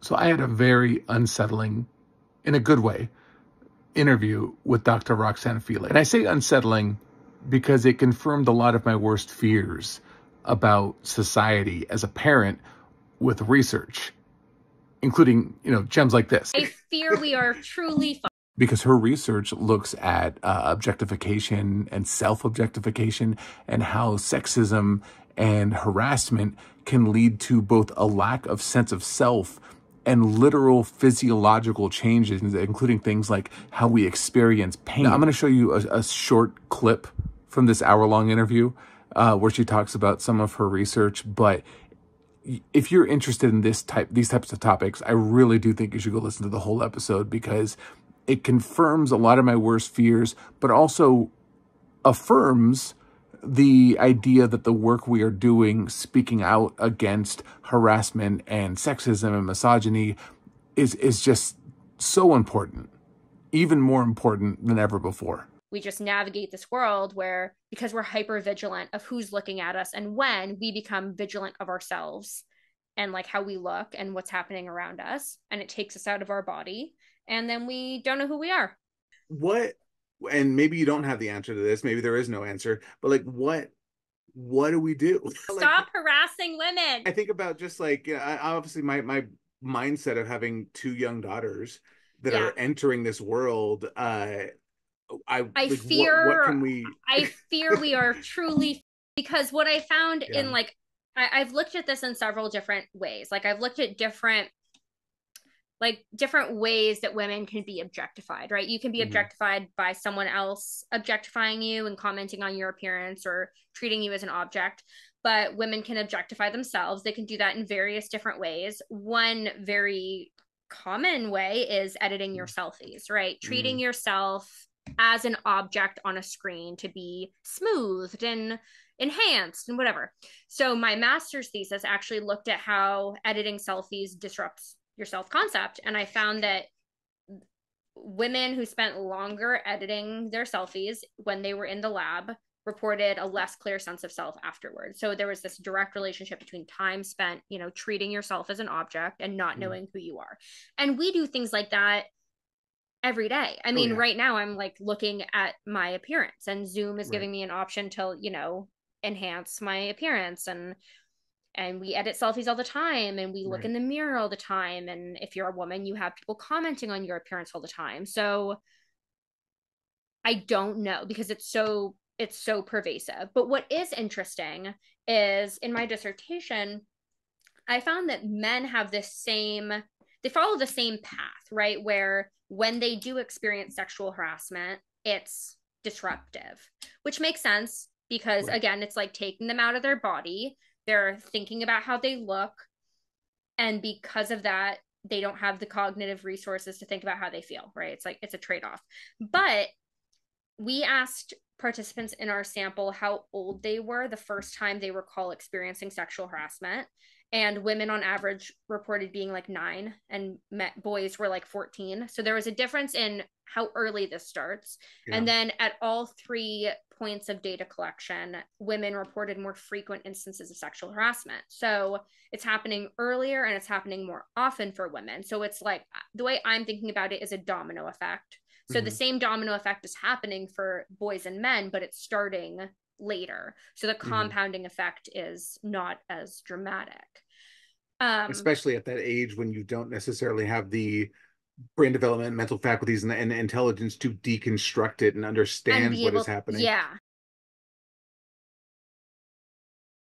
So I had a very unsettling, in a good way, interview with Dr. Roxanne Felig. And I say unsettling because it confirmed a lot of my worst fears about society as a parent with research, including, you know, gems like this. I fear we are truly because her research looks at uh, objectification and self objectification and how sexism and harassment can lead to both a lack of sense of self and literal physiological changes, including things like how we experience pain. Now, I'm going to show you a, a, short clip from this hour long interview uh, where she talks about some of her research, but if you're interested in this type these types of topics i really do think you should go listen to the whole episode because it confirms a lot of my worst fears, but also affirms the idea that the work we are doing, speaking out against harassment and sexism and misogyny, is is just so important, even more important than ever before. We just navigate this world where, because we're hyper vigilant of who's looking at us and when, we become vigilant of ourselves and like how we look and what's happening around us, and it takes us out of our body and then we don't know who we are. What and maybe you don't have the answer to this, maybe there is no answer, but like what what do we do? Stop like, harassing women. I think about just like obviously my my mindset of having two young daughters that yeah. are entering this world uh I I like, fear what, what, can we I fear we are truly because what I found yeah. in like I, I've looked at this in several different ways. Like I've looked at different like different ways that women can be objectified, right? You can be mm-hmm. objectified by someone else objectifying you and commenting on your appearance or treating you as an object. But women can objectify themselves. They can do that in various different ways. One very common way is editing your selfies, right? Mm-hmm. Treating yourself as an object on a screen to be smoothed and enhanced and whatever. So my master's thesis actually looked at how editing selfies disrupts your self concept. And I found that women who spent longer editing their selfies when they were in the lab reported a less clear sense of self afterwards. So there was this direct relationship between time spent, you know, treating yourself as an object and not mm. knowing who you are. And we do things like that every day. I oh, mean, oh, yeah. right now I'm like looking at my appearance and Zoom is right. giving me an option to, you know, enhance my appearance and and we edit selfies all the time and we look right. in the mirror all the time and if you're a woman you have people commenting on your appearance all the time so i don't know because it's so it's so pervasive but what is interesting is in my dissertation i found that men have this same they follow the same path right where when they do experience sexual harassment it's disruptive which makes sense because right. again it's like taking them out of their body they're thinking about how they look. And because of that they don't have the cognitive resources to think about how they feel right? It's like it's a trade-off. But we asked participants in our sample how old they were the first time they recall experiencing sexual harassment and women on average reported being like nine and met boys were like 14 so there was a difference in how early this starts. Yeah. and then at all three points of data collection women reported more frequent instances of sexual harassment. So it's happening earlier and it's happening more often for women. So it's like the way i'm thinking about it is a domino effect so mm-hmm. the same domino effect is happening for boys and men but it's starting later. So the mm-hmm. compounding mm-hmm. effect is not as dramatic. Um, Especially at that age when you don't necessarily have the brain development, mental faculties, and, and intelligence to deconstruct it and understand and what able, is happening. Yeah,